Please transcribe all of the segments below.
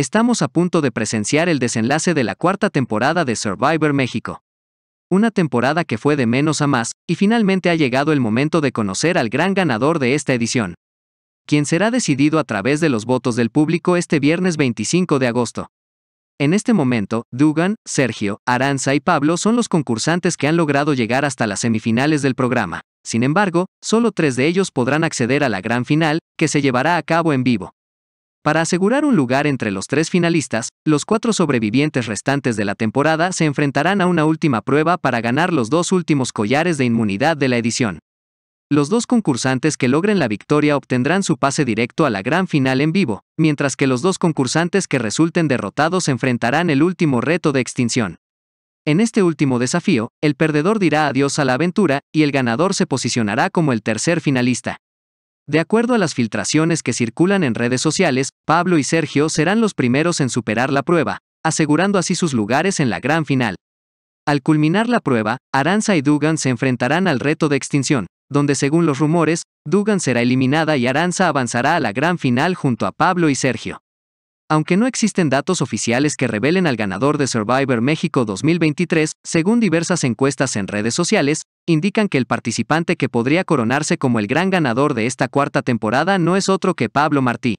Estamos a punto de presenciar el desenlace de la cuarta temporada de Survivor México. Una temporada que fue de menos a más, y finalmente ha llegado el momento de conocer al gran ganador de esta edición. Quien será decidido a través de los votos del público este viernes 25 de agosto. En este momento, Dugan, Sergio, Aranza y Pablo son los concursantes que han logrado llegar hasta las semifinales del programa. Sin embargo, solo tres de ellos podrán acceder a la gran final, que se llevará a cabo en vivo. Para asegurar un lugar entre los tres finalistas, los cuatro sobrevivientes restantes de la temporada se enfrentarán a una última prueba para ganar los dos últimos collares de inmunidad de la edición. Los dos concursantes que logren la victoria obtendrán su pase directo a la gran final en vivo, mientras que los dos concursantes que resulten derrotados enfrentarán el último reto de extinción. En este último desafío, el perdedor dirá adiós a la aventura y el ganador se posicionará como el tercer finalista. De acuerdo a las filtraciones que circulan en redes sociales, Pablo y Sergio serán los primeros en superar la prueba, asegurando así sus lugares en la gran final. Al culminar la prueba, Aranza y Dugan se enfrentarán al reto de extinción, donde según los rumores, Dugan será eliminada y Aranza avanzará a la gran final junto a Pablo y Sergio. Aunque no existen datos oficiales que revelen al ganador de Survivor México 2023, según diversas encuestas en redes sociales, indican que el participante que podría coronarse como el gran ganador de esta cuarta temporada no es otro que Pablo Martí.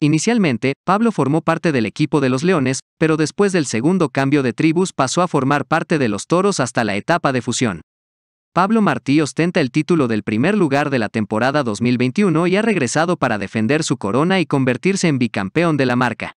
Inicialmente, Pablo formó parte del equipo de los Leones, pero después del segundo cambio de tribus pasó a formar parte de los Toros hasta la etapa de fusión. Pablo Martí ostenta el título del primer lugar de la temporada 2021 y ha regresado para defender su corona y convertirse en bicampeón de la marca.